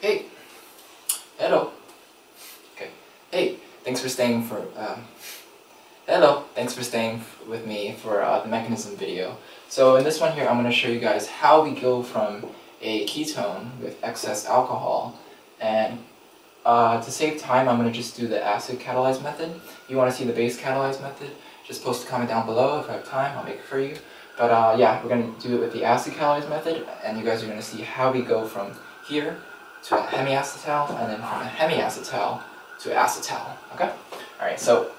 Hey. Hello. Okay. Hey, thanks for staying for, um, hello, thanks for staying with me for uh, the mechanism video. So in this one here, I'm going to show you guys how we go from a ketone with excess alcohol and uh, to save time, I'm going to just do the acid catalyzed method. You want to see the base catalyzed method, just post a comment down below. If I have time, I'll make it for you. But uh, yeah, we're going to do it with the acid catalyzed method, and you guys are going to see how we go from here to a hemiacetal, and then from hemiacetal to acetal, okay? Alright, so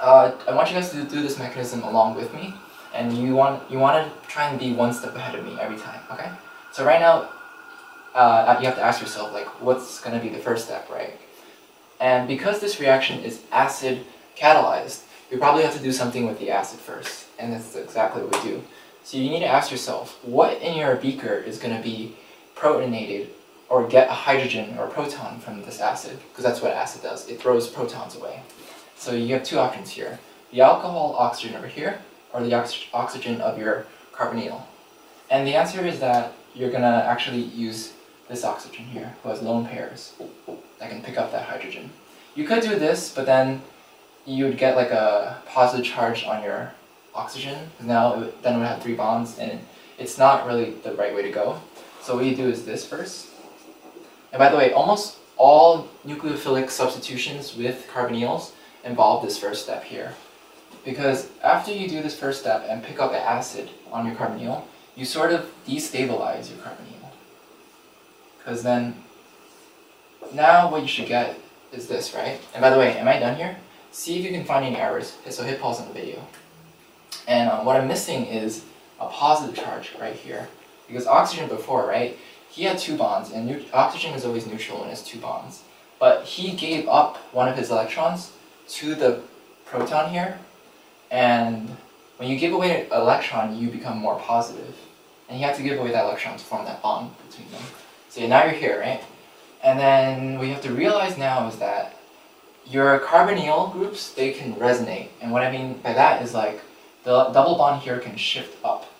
uh, I want you guys to do this mechanism along with me, and you want, you want to try and be one step ahead of me every time, okay? So right now, uh, you have to ask yourself, like, what's going to be the first step, right? And because this reaction is acid catalyzed, we probably have to do something with the acid first, and that's exactly what we do. So you need to ask yourself, what in your beaker is going to be protonated or get a hydrogen or a proton from this acid? Because that's what acid does, it throws protons away. So you have two options here, the alcohol oxygen over here, or the ox oxygen of your carbonyl. And the answer is that you're going to actually use this oxygen here, who has lone pairs that can pick up that hydrogen. You could do this, but then you would get like a positive charge on your oxygen. Now, it would, then it would have three bonds, and it's not really the right way to go. So what you do is this first. And by the way, almost all nucleophilic substitutions with carbonyls involve this first step here. Because after you do this first step and pick up the acid on your carbonyl, you sort of destabilize your carbonyl. Because then, now what you should get is this, right? And by the way, am I done here? See if you can find any errors. So hit pause on the video. And um, what I'm missing is a positive charge right here. Because oxygen before, right, he had two bonds, and oxygen is always neutral when it has two bonds. But he gave up one of his electrons to the proton here, and when you give away an electron, you become more positive. And he had to give away that electron to form that bond between them. So now you're here, right? And then what you have to realize now is that your carbonyl groups, they can resonate. And what I mean by that is like the double bond here can shift up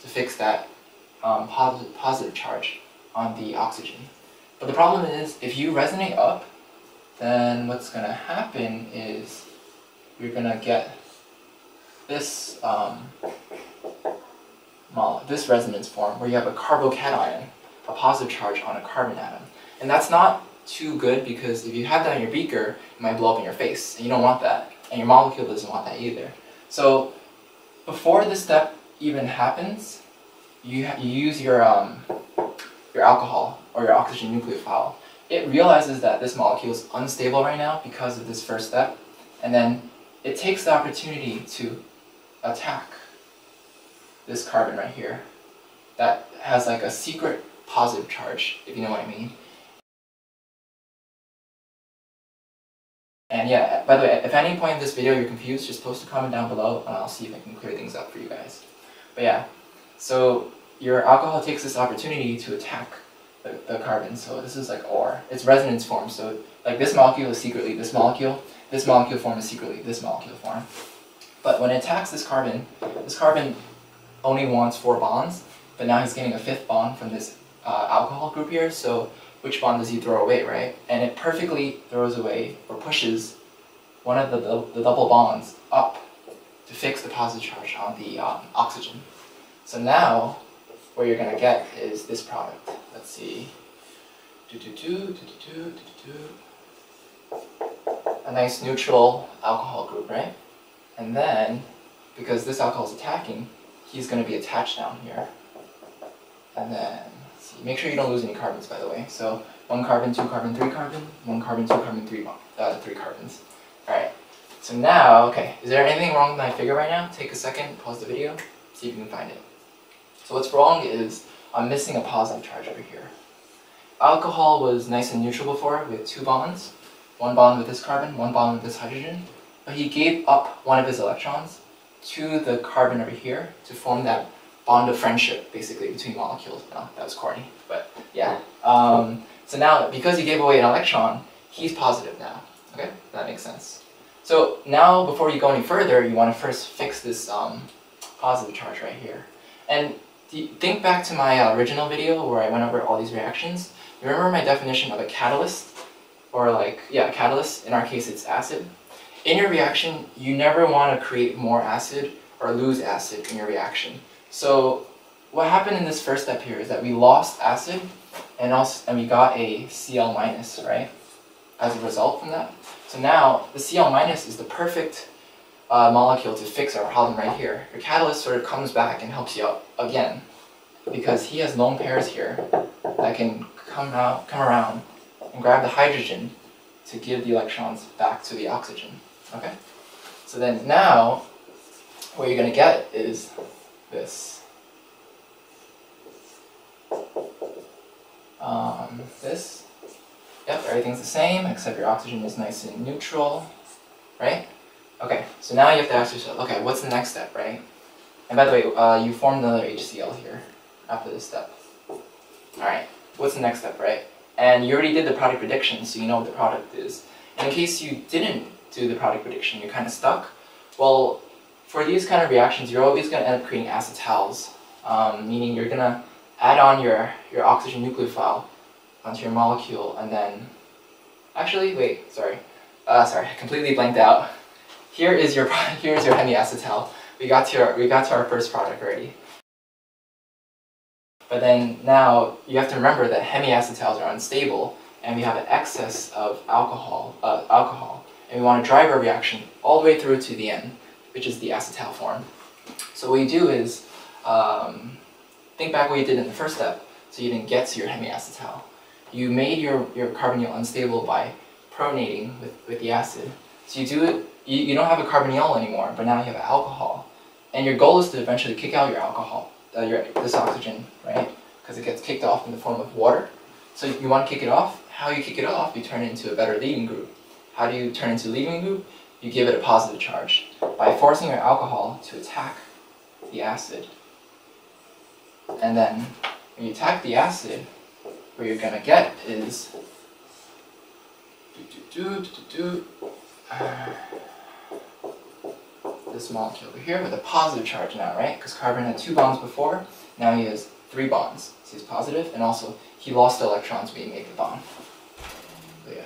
to fix that um, positive, positive charge on the oxygen. But the problem is if you resonate up, then what's going to happen is you're going to get this um, this resonance form where you have a carbocation a positive charge on a carbon atom. And that's not too good because if you have that in your beaker, it might blow up in your face, and you don't want that. And your molecule doesn't want that either. So before this step even happens, you, you use your, um, your alcohol or your oxygen nucleophile. It realizes that this molecule is unstable right now because of this first step, and then it takes the opportunity to attack this carbon right here that has like a secret positive charge, if you know what I mean. And yeah, by the way, if at any point in this video you're confused, just post a comment down below and I'll see if I can clear things up for you guys. But yeah, so your alcohol takes this opportunity to attack the, the carbon. So this is like OR. It's resonance form. So like this molecule is secretly this molecule. This molecule form is secretly this molecule form. But when it attacks this carbon, this carbon only wants four bonds, but now he's getting a fifth bond from this uh, alcohol group here, so which bond does he throw away, right? And it perfectly throws away or pushes one of the, the, double bonds up to fix the positive charge on the um, oxygen. So now, what you're going to get is this product. Let's see. A nice neutral alcohol group, right? And then, because this alcohol is attacking, he's going to be attached down here. And then Make sure you don't lose any carbons, by the way. So one carbon, two carbon, three carbon, one carbon, two carbon, three, uh, three carbons. All right. So now, okay, is there anything wrong with my figure right now? Take a second, pause the video, see if you can find it. So what's wrong is I'm missing a positive charge over here. Alcohol was nice and neutral before We had two bonds, one bond with this carbon, one bond with this hydrogen, but he gave up one of his electrons to the carbon over here to form that bond of friendship, basically, between molecules. No, that was corny, but yeah. Um, so now, because he gave away an electron, he's positive now. Okay, that makes sense. So now, before you go any further, you want to first fix this um, positive charge right here. And think back to my uh, original video where I went over all these reactions. You remember my definition of a catalyst? Or like, yeah, catalyst, in our case it's acid. In your reaction, you never want to create more acid or lose acid in your reaction. So what happened in this first step here is that we lost acid and also and we got a Cl minus, right? As a result from that. So now the Cl minus is the perfect uh, molecule to fix our problem right here. Your catalyst sort of comes back and helps you out again because he has lone pairs here that can come out, come around and grab the hydrogen to give the electrons back to the oxygen. Okay? So then now what you're going to get is this. Um, this. Yep, everything's the same except your oxygen is nice and neutral, right? Okay, so now you have to ask yourself, okay, what's the next step, right? And by the way, uh, you formed another HCl here after this step. Alright, what's the next step, right? And you already did the product prediction, so you know what the product is. And in case you didn't do the product prediction, you're kind of stuck. Well, for these kind of reactions, you're always going to end up creating acetals, um, meaning you're going to add on your, your oxygen nucleophile onto your molecule, and then, actually, wait, sorry, uh, sorry, completely blanked out. Here is your, here's your hemiacetal. We got to our, we got to our first product already. But then now you have to remember that hemiacetals are unstable, and we have an excess of alcohol, uh, alcohol, and we want to drive our reaction all the way through to the end, which is the acetal form. So what you do is um, think back what you did in the first step, so you didn't get to your hemiacetal. You made your, your carbonyl unstable by protonating with, with the acid. So you do it, you, you don't have a carbonyl anymore, but now you have alcohol. And your goal is to eventually kick out your alcohol, uh, your, this oxygen, right? Because it gets kicked off in the form of water. So you want to kick it off. How you kick it off, you turn it into a better leaving group. How do you turn into a leaving group? You give it a positive charge by forcing your alcohol to attack the acid. And then when you attack the acid, what you're gonna get is do, do, do, do, uh, this molecule over here with a positive charge now, right? Because carbon had two bonds before, now he has three bonds. So he's positive, and also he lost electrons when he made the bond. But yeah.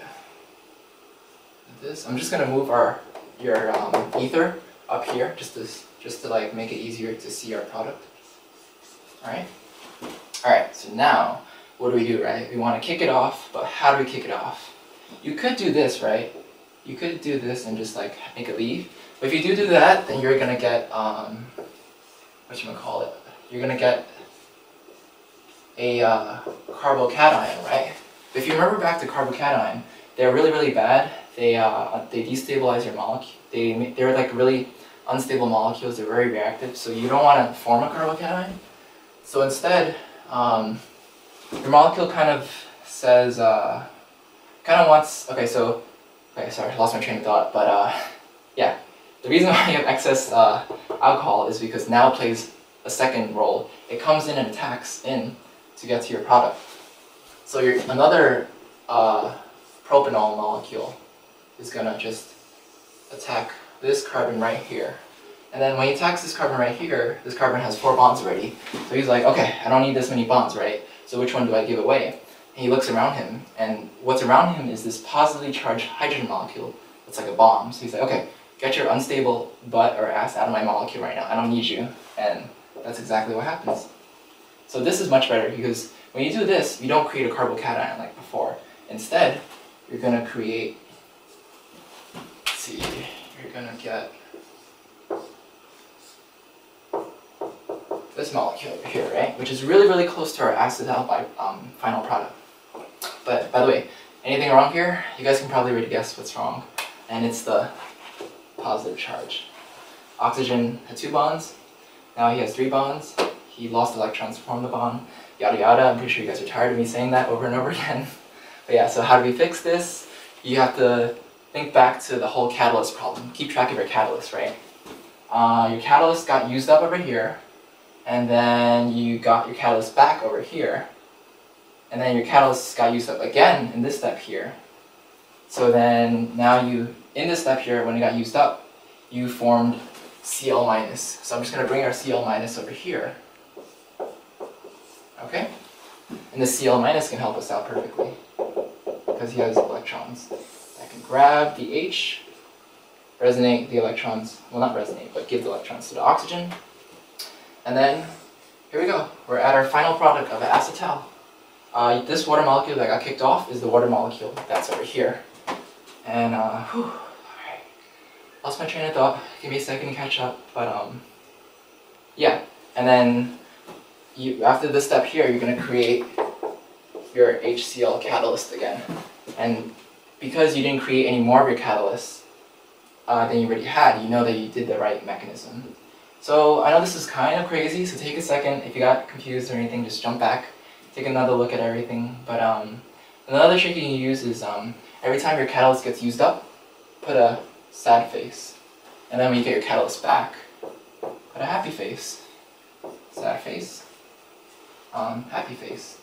This, I'm just gonna move our your um, ether up here just to just to like make it easier to see our product. All right. All right. So now, what do we do, right? We want to kick it off, but how do we kick it off? You could do this, right? You could do this and just like make it leave. If you do do that, then you're gonna get um, what you gonna call it? You're gonna get a uh, carbocation, right? If you remember back to carbocation, they're really really bad. They uh, they destabilize your molecule. They they're like really unstable molecules. They're very reactive, so you don't want to form a carbocation. So instead, um, your molecule kind of says, uh, kind of wants. Okay, so okay, sorry, I lost my train of thought. But uh, yeah, the reason why you have excess uh, alcohol is because now plays a second role. It comes in and attacks in to get to your product. So your another uh, propanol molecule is gonna just attack this carbon right here. And then when he attacks this carbon right here, this carbon has four bonds already. So he's like, okay, I don't need this many bonds, right? So which one do I give away? And he looks around him, and what's around him is this positively charged hydrogen molecule that's like a bomb. So he's like, okay, get your unstable butt or ass out of my molecule right now. I don't need you. And that's exactly what happens. So this is much better because when you do this, you don't create a carbocation like before. Instead, you're going to create, let's see, you're going to get this molecule over here, right? Which is really, really close to our acetal by um, final product. But by the way, anything wrong here? You guys can probably already guess what's wrong. And it's the positive charge. Oxygen had two bonds, now he has three bonds. He lost electrons to form the bond, yada yada. I'm pretty sure you guys are tired of me saying that over and over again. But yeah, so how do we fix this? You have to think back to the whole catalyst problem. Keep track of your catalyst, right? Uh, your catalyst got used up over here, and then you got your catalyst back over here, and then your catalyst got used up again in this step here. So then now you, in this step here, when it got used up, you formed Cl minus. So I'm just going to bring our Cl minus over here. Okay? And the Cl minus can help us out perfectly because he has electrons that can grab the H, resonate the electrons, well not resonate, but give the electrons to the oxygen. And then, here we go. We're at our final product of acetal. Uh, this water molecule that got kicked off is the water molecule that's over here. And, uh, whew, alright. Lost my train of thought. Give me a second to catch up. But, um, yeah. And then, you after this step here, you're going to create your HCl catalyst again. And because you didn't create any more of your catalyst uh, than you already had, you know that you did the right mechanism. So I know this is kind of crazy, so take a second. If you got confused or anything, just jump back, take another look at everything. But um, another trick you can use is um, every time your catalyst gets used up, put a sad face. And then when you get your catalyst back, put a happy face. Sad face. Um, happy face.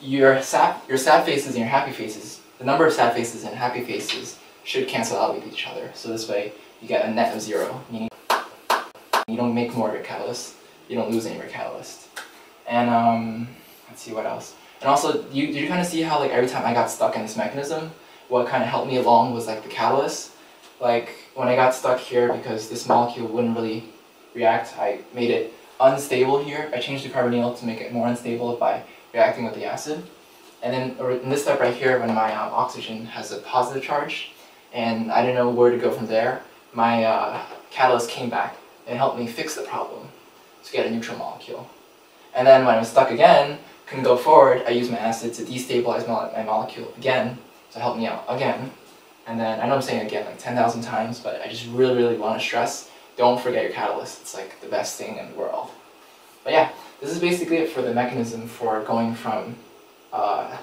Your sad, your sad faces and your happy faces, the number of sad faces and happy faces should cancel out with each other. So this way you get a net of zero, meaning you don't make more of your catalyst, you don't lose any of your catalyst. And um, let's see what else. And also, you, did you kind of see how like every time I got stuck in this mechanism, what kind of helped me along was like the catalyst. Like when I got stuck here because this molecule wouldn't really react, I made it unstable here. I changed the carbonyl to make it more unstable by reacting with the acid. And then in this step right here, when my um, oxygen has a positive charge, and I didn't know where to go from there, my uh, catalyst came back and helped me fix the problem to get a neutral molecule. And then when I'm stuck again, can't go forward, I use my acid to destabilize my, my molecule again to help me out again. And then, I know I'm saying again like 10,000 times, but I just really, really want to stress, don't forget your catalyst. It's like the best thing in the world. But yeah, this is basically it for the mechanism for going from uh,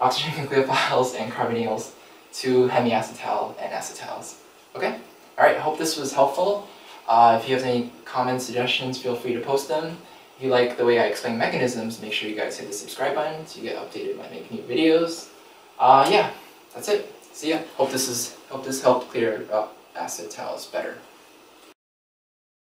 oxygen nucleophiles and carbonyls to hemiacetal and acetals. Okay? Alright, I hope this was helpful. Uh, if you have any comments, suggestions, feel free to post them. If you like the way I explain mechanisms, make sure you guys hit the subscribe button so you get updated when I make new videos. Uh, yeah, that's it. See ya. Hope this is hope this helped clear up acetals better.